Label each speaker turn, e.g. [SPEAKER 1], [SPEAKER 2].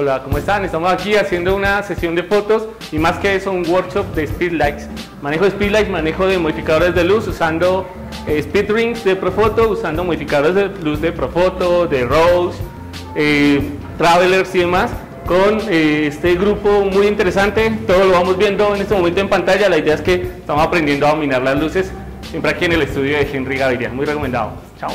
[SPEAKER 1] Hola, ¿cómo están? Estamos aquí haciendo una sesión de fotos y más que eso un workshop de Speedlights. Manejo de Speedlights, manejo de modificadores de luz usando eh, Speed Rings de Profoto, usando modificadores de luz de Profoto, de Rose, eh, Travelers y demás con eh, este grupo muy interesante. Todo lo vamos viendo en este momento en pantalla. La idea es que estamos aprendiendo a dominar las luces siempre aquí en el estudio de Henry Gaviria. Muy recomendado. Chao.